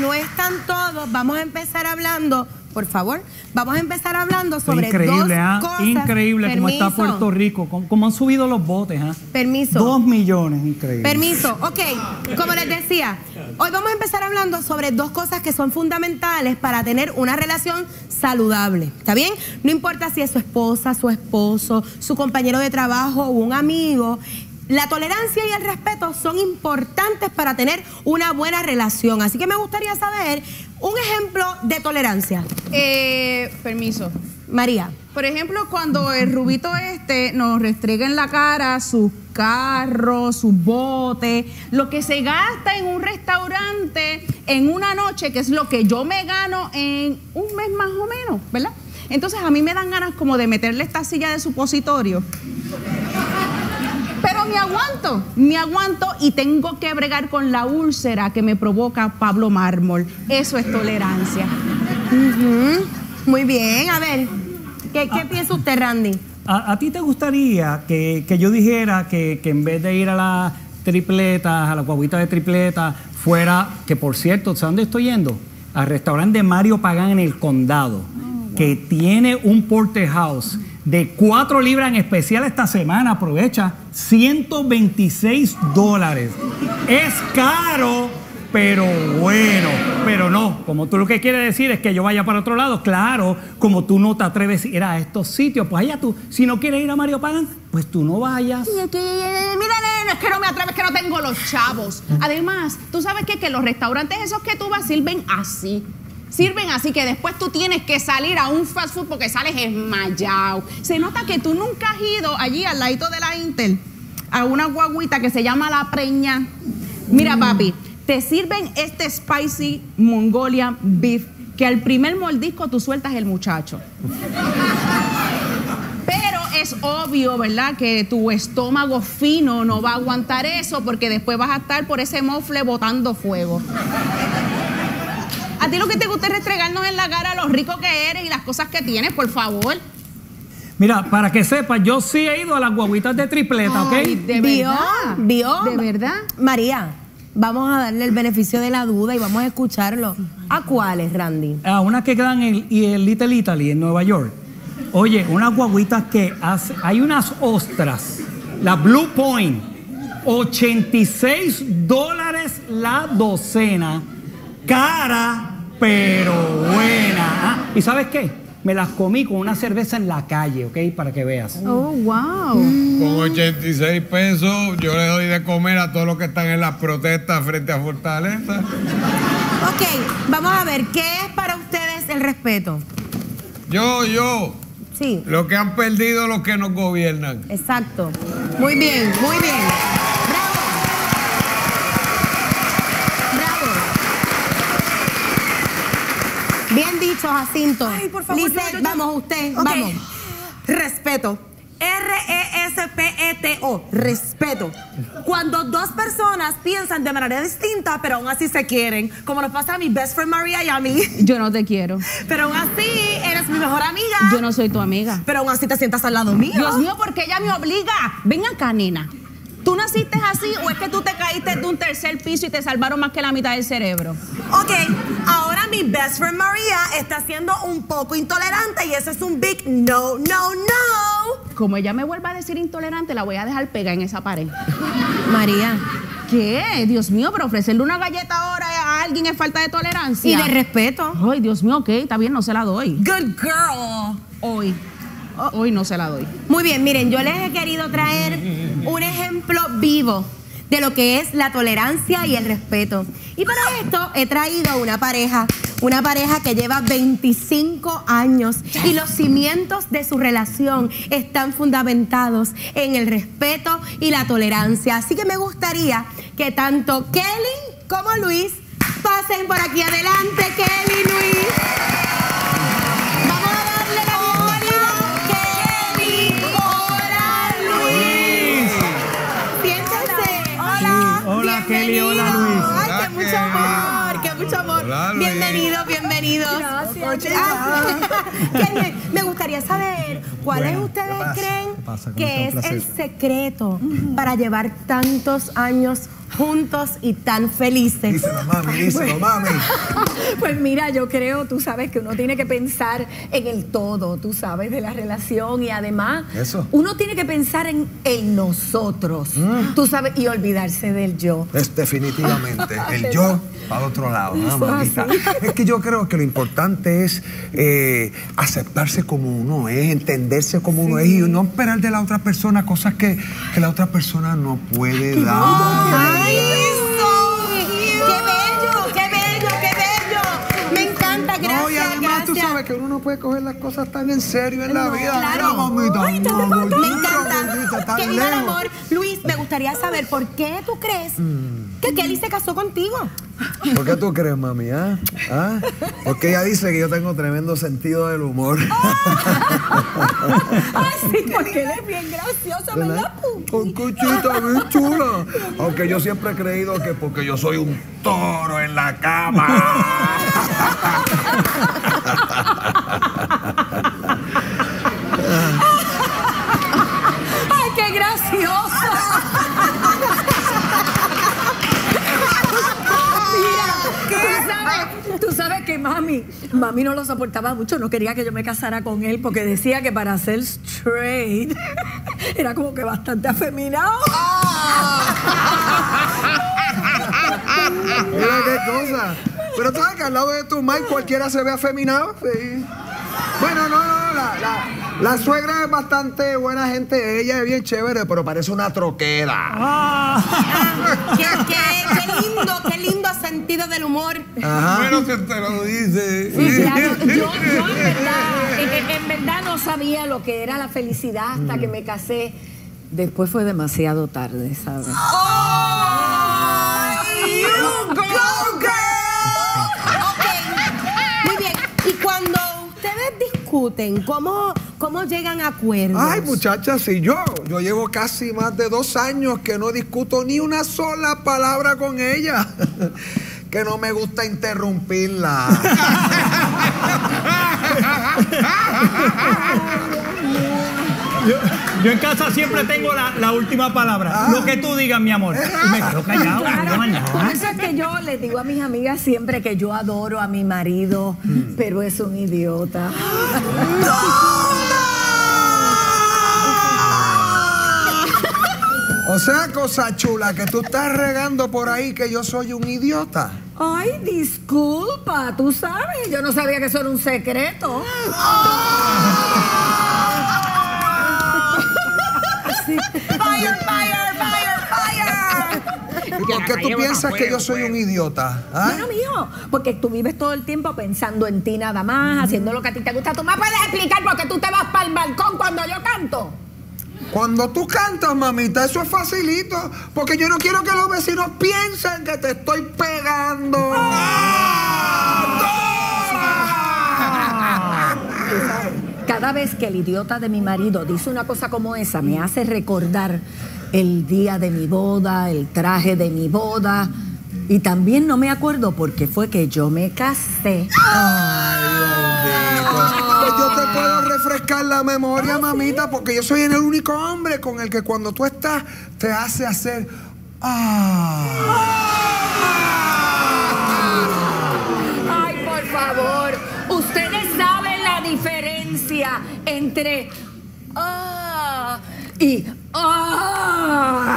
no están todos, vamos a empezar hablando, por favor, vamos a empezar hablando sobre Increíble, dos ¿ah? cosas. Increíble cómo está. Puerto Rico, cómo, cómo han subido los botes, ¿ah? Permiso. Dos millones, increíble. Permiso, ok, como les decía, hoy vamos a empezar hablando sobre dos cosas que son fundamentales para tener una relación saludable, ¿está bien? No importa si es su esposa, su esposo, su compañero de trabajo o un amigo. La tolerancia y el respeto son importantes para tener una buena relación. Así que me gustaría saber un ejemplo de tolerancia. Eh, permiso. María. Por ejemplo, cuando el rubito este nos restrega en la cara sus carros, sus botes, lo que se gasta en un restaurante en una noche, que es lo que yo me gano en un mes más o menos, ¿verdad? Entonces a mí me dan ganas como de meterle esta silla de supositorio. Me aguanto, me aguanto y tengo que bregar con la úlcera que me provoca Pablo Mármol. Eso es tolerancia. Muy bien, a ver, ¿qué, qué piensa usted, Randy? ¿A, a ti te gustaría que, que yo dijera que, que en vez de ir a las tripletas, a la guaguita de tripletas, fuera, que por cierto, ¿sabes dónde estoy yendo? Al restaurante de Mario Pagán en el condado, que tiene un porterhouse de 4 libras en especial esta semana, aprovecha, 126 dólares. Es caro, pero bueno, pero no, como tú lo que quieres decir es que yo vaya para otro lado, claro, como tú no te atreves a ir a estos sitios, pues allá tú, si no quieres ir a Mario Pagan, pues tú no vayas. Mira, es que no me atrevo, es que no tengo los chavos. Además, tú sabes que, que los restaurantes esos que tú vas sirven así. Sirven así que después tú tienes que salir a un fast food porque sales esmayado. Se nota que tú nunca has ido allí al ladito de la Intel a una guaguita que se llama La Preña. Mira, papi, te sirven este spicy Mongolian beef que al primer mordisco tú sueltas el muchacho. Pero es obvio, ¿verdad? Que tu estómago fino no va a aguantar eso porque después vas a estar por ese mofle botando fuego. A ti lo que te gusta es restregarnos en la cara lo rico que eres y las cosas que tienes, por favor. Mira, para que sepas, yo sí he ido a las guaguitas de tripleta, ¿ok? Ay, ¿De ¿Vio? verdad? ¿Vio? ¿De verdad? María, vamos a darle el beneficio de la duda y vamos a escucharlo. ¿A cuáles, Randy? A unas que quedan en, y en Little Italy, en Nueva York. Oye, unas guaguitas que hace, hay unas ostras, la Blue Point, 86 dólares la docena, cara, pero buena. Ah, ¿Y sabes qué? Me las comí con una cerveza en la calle, ¿ok? Para que veas. Oh, wow. Con 86 pesos yo le doy de comer a todos los que están en las protestas frente a Fortaleza. Ok, vamos a ver, ¿qué es para ustedes el respeto? Yo, yo, Sí, lo que han perdido los que nos gobiernan. exacto. Muy bien, muy bien. Dicho, Jacinto. Ay, por favor, Lisette, yo, yo, yo. vamos, usted, vamos. Respeto. R-E-S-P-E-T-O. Respeto. Cuando dos personas piensan de manera distinta, pero aún así se quieren. Como nos pasa a mi best friend María y a mí. Yo no te quiero. Pero aún así eres mi mejor amiga. Yo no soy tu amiga. Pero aún así te sientas al lado mío. Dios mío, porque ella me obliga. Ven acá, nena. ¿Tú naciste así o es que tú te caíste de un tercer piso y te salvaron más que la mitad del cerebro? Ok, ahora mi best friend María está siendo un poco intolerante y eso es un big no, no, no. Como ella me vuelva a decir intolerante, la voy a dejar pega en esa pared. María. ¿Qué? Dios mío, pero ofrecerle una galleta ahora a alguien es falta de tolerancia. Y de respeto. Ay, Dios mío, ok, está bien, no se la doy. Good girl. Hoy. Hoy no se la doy. Muy bien, miren, yo les he querido traer un ejemplo vivo de lo que es la tolerancia y el respeto. Y para esto he traído una pareja, una pareja que lleva 25 años y los cimientos de su relación están fundamentados en el respeto y la tolerancia. Así que me gustaría que tanto Kelly como Luis pasen por aquí adelante, Kelly Luis. Ah, me gustaría saber cuáles Bueno, ustedes creen ¿Qué pasa? ¿Cómo que es el secreto para llevar tantos años juntos y tan felices. Díselo, mami, díselo, mami. Pues mira, yo creo, tú sabes que uno tiene que pensar en el todo, tú sabes, de la relación y además Eso. uno tiene que pensar en el nosotros, tú sabes, y olvidarse del yo. Es definitivamente el yo para otro lado, ¿no, es mamita? así. Es que yo creo que lo importante es eh, aceptarse como uno es, entenderse como uno es y no esperar de la otra persona cosas que, que la otra persona no puede dar. ¡Ay, no puede coger las cosas tan en serio en la vida. claro. Mamita, Ay, no, me encanta. Que viva el amor. Luis, me gustaría saber por qué tú crees Mm. que Kelly se casó contigo. ¿Por qué tú crees, mami? ¿Ah? ¿Ah? Porque ella dice que yo tengo tremendo sentido del humor. Ay, sí, porque él es bien gracioso, ¿verdad? Con cuchita bien chula. Aunque yo siempre he creído que porque yo soy un toro en la cama. mami, mami no lo soportaba mucho, no quería que yo me casara con él porque decía que para ser straight era como que bastante afeminado. Mira qué cosa. Pero tú sabes que al lado de tu Mike cualquiera se ve afeminado. Sí. Bueno, no, no, la, la, la suegra es bastante buena gente, ella es bien chévere, pero parece una troquera. qué, qué- qué del humor. Ajá. Bueno, que te lo dice. Sí, claro, yo, yo en verdad, en, en verdad no sabía lo que era la felicidad hasta que me casé. Después fue demasiado tarde, ¿sabes? ¡Ay, you go, girl! Ok, muy bien. Y cuando ustedes discuten, ¿cómo, cómo llegan a acuerdos? Ay, muchacha, si yo, yo llevo casi más de dos años que no discuto ni una sola palabra con ella. Que no me gusta interrumpirla. Yo, yo en casa siempre tengo la, la última palabra. Lo que tú digas, mi amor. Y me quedo callado. no Claro, por nada. eso es que yo les digo a mis amigas siempre que yo adoro a mi marido, pero es un idiota. O sea, cosa chula, que tú estás regando por ahí que yo soy un idiota. Ay, disculpa, tú sabes, yo no sabía que eso era un secreto. Fire, fire, fire, fire. ¿Y por qué tú piensas que yo soy un idiota? ah? Bueno, mijo, porque tú vives todo el tiempo pensando en ti nada más, haciendo lo que a ti te gusta. ¿Tú me puedes explicar por qué tú te vas para el balcón cuando yo canto? Cuando tú cantas, mamita, eso es facilito. Porque yo no quiero que los vecinos piensen que te estoy pegando. Cada vez que el idiota de mi marido dice una cosa como esa, me hace recordar el día de mi boda, el traje de mi boda. Y también no me acuerdo porque fue que yo me casé. Pues yo te puedo refrescar la memoria, mamita, porque yo soy el único hombre con el que cuando tú estás te hace hacer. Ah. Ay, por favor, ustedes saben la diferencia entre ah y ah.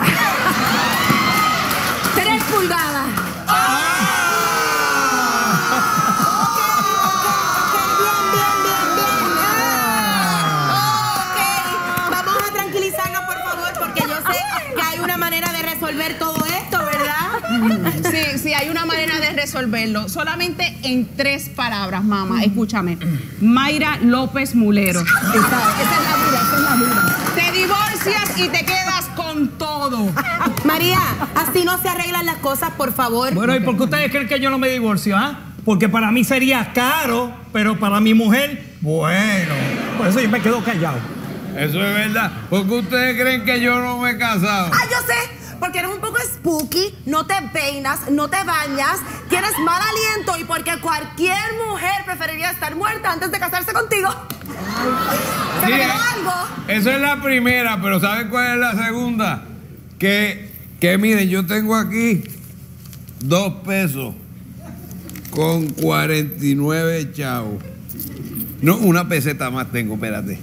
Resolverlo. Solamente en tres palabras, mamá. Escúchame. Mayra López Mulero. Esa, esa es la vida, esa es la vida. Te divorcias y te quedas con todo. María, así no se arreglan las cosas, por favor. Bueno, ¿y por qué ustedes creen que yo no me divorcio? ah? Porque para mí sería caro, pero para mi mujer, bueno. Por eso yo me quedo callado. Eso es verdad. ¿Por qué ustedes creen que yo no me he casado? Ah, yo sé, porque eres un poco spooky, no te peinas, no te bañas, tienes mal aliento y porque cualquier mujer preferiría estar muerta antes de casarse contigo. ¿Se me quedó algo? Esa es la primera, pero ¿saben cuál es la segunda? Que Que miren, yo tengo aquí dos pesos con 49 chavos. No, una peseta más tengo, espérate.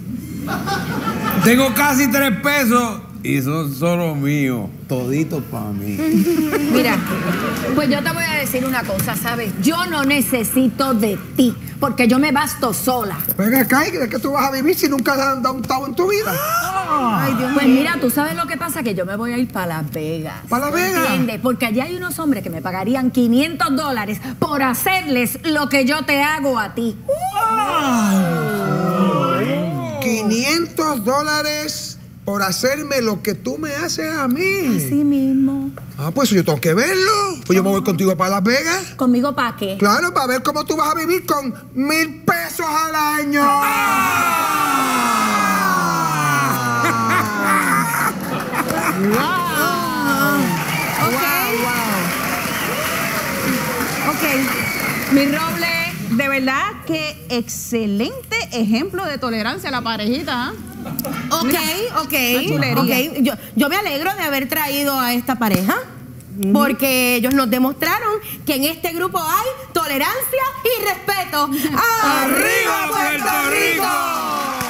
Tengo casi tres pesos y son solo míos, toditos para mí. Mira, pues yo te voy a decir una cosa, ¿sabes? Yo no necesito de ti, porque yo me basto sola. Venga acá, ¿y de qué tú vas a vivir si nunca has dado un tavo en tu vida? Ay, Dios pues mira, tú sabes lo que pasa, que yo me voy a ir para Las Vegas. ¿Para Las Vegas? ¿Entiendes? Porque allá hay unos hombres que me pagarían 500 dólares por hacerles lo que yo te hago a ti. 500 dólares por hacerme lo que tú me haces a mí. Así mismo. Ah, pues yo tengo que verlo. Pues yo me voy contigo para Las Vegas. ¿Conmigo para qué? Claro, para ver cómo tú vas a vivir con mil pesos al año. Ok. Mi roble, de verdad que excelente ejemplo de tolerancia a la parejita. ¿ah? Ok, ok. chulería. ok. Yo, yo me alegro de haber traído a esta pareja. Porque ellos nos demostraron que en este grupo hay tolerancia y respeto. ¡Arriba, Puerto Rico!